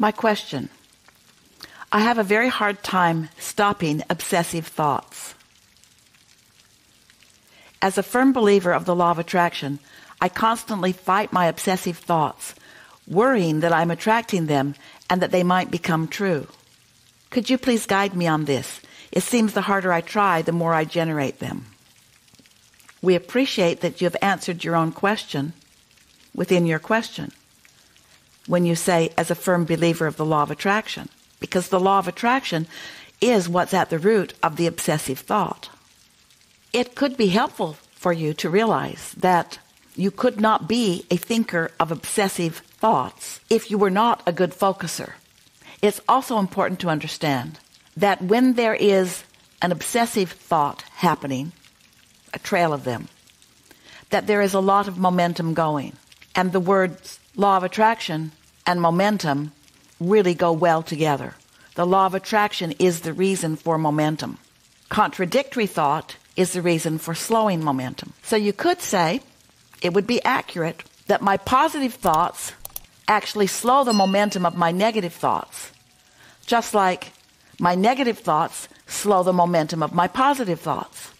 My question I have a very hard time stopping obsessive thoughts. As a firm believer of the law of attraction, I constantly fight my obsessive thoughts, worrying that I'm attracting them and that they might become true. Could you please guide me on this? It seems the harder I try, the more I generate them. We appreciate that you have answered your own question within your question when you say, as a firm believer of the law of attraction, because the law of attraction is what's at the root of the obsessive thought. It could be helpful for you to realize that you could not be a thinker of obsessive thoughts if you were not a good focuser. It's also important to understand that when there is an obsessive thought happening, a trail of them, that there is a lot of momentum going. And the words law of attraction and momentum really go well together. The law of attraction is the reason for momentum. Contradictory thought is the reason for slowing momentum. So you could say it would be accurate that my positive thoughts actually slow the momentum of my negative thoughts, just like my negative thoughts slow the momentum of my positive thoughts.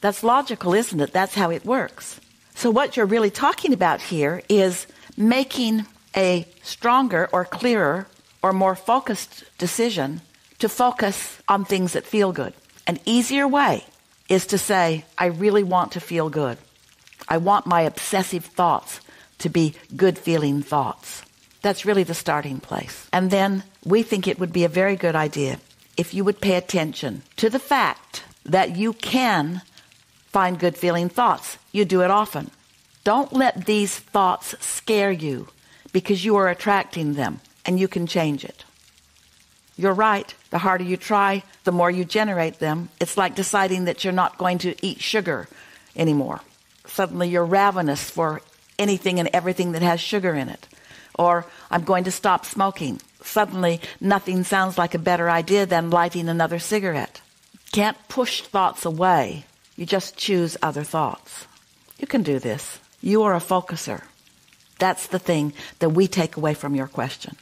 That's logical, isn't it? That's how it works. So, what you're really talking about here is making a stronger or clearer or more focused decision to focus on things that feel good. An easier way is to say, I really want to feel good. I want my obsessive thoughts to be good feeling thoughts. That's really the starting place. And then we think it would be a very good idea if you would pay attention to the fact that you can find good feeling thoughts. You do it often. Don't let these thoughts scare you because you are attracting them and you can change it. You're right. The harder you try, the more you generate them. It's like deciding that you're not going to eat sugar anymore. Suddenly you're ravenous for anything and everything that has sugar in it. Or I'm going to stop smoking. Suddenly nothing sounds like a better idea than lighting another cigarette. Can't push thoughts away. You just choose other thoughts. You can do this. You are a focuser. That's the thing that we take away from your question.